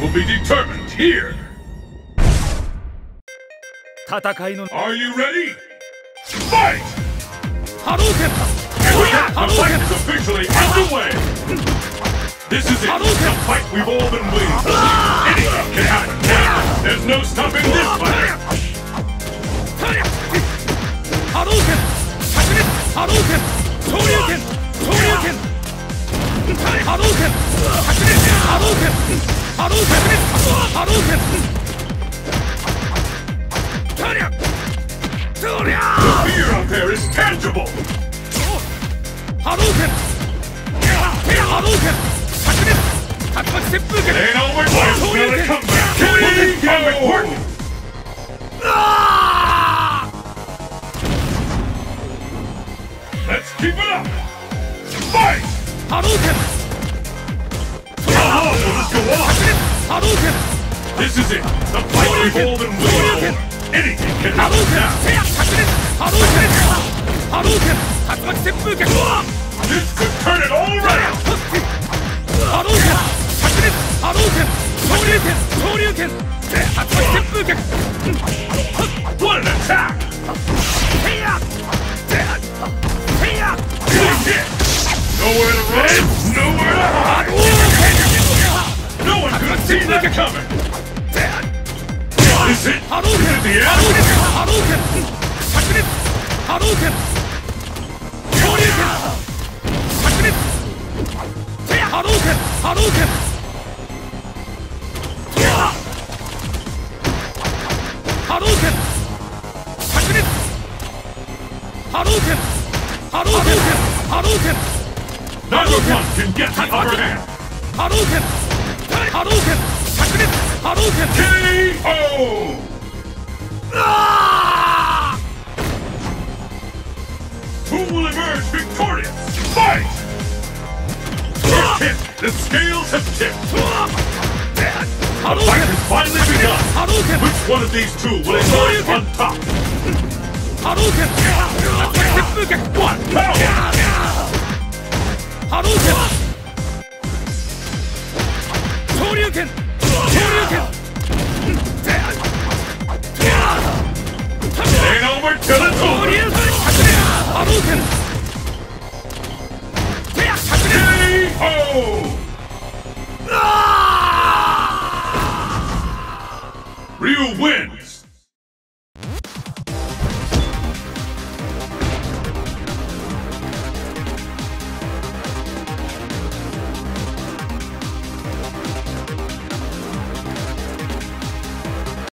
will be determined here! Are you ready? Fight! The fight is officially underway! This is it! The fight we've all been waiting for! Anything can happen now! There's no stopping this fight! Hadouken! Hadouken! Shoryuken! Shoryuken! Hadouken! Hadouken! 動拳昇竜拳昇竜拳波動拳灼熱波動拳波動灼熱波動拳とりゃとりゃ The fear out there is tangible. 波動拳波動拳灼熱竜巻旋風拳 Ain't always one Show you gonna can- come back. Show you Will become can- important. あ Let's keep it up. Fight! ー波動拳波動拳 This is it, the fight we've all been waiting for. Anything can happen 拳 now. せや灼熱波動拳波動拳竜巻旋風拳 This could turn it all around. 波動拳灼熱波動拳昇竜拳昇竜拳竜巻旋風拳 What an attack! せやせや Big hit! Nowhere to run, No one could have seen that coming. Is it? 波動 Is 拳 it the 波動 end? 拳波動拳灼熱波動拳昇竜拳灼熱せや波動拳波動拳波動拳灼熱波動拳波動拳波動拳 Neither one can get the upper hand. 波 tipped! The scales have tipped! The fight has finally begun! Which one of these two will emerge on top? Haruken. What power! Head over to the Haruken Go! Ah! Ryu win!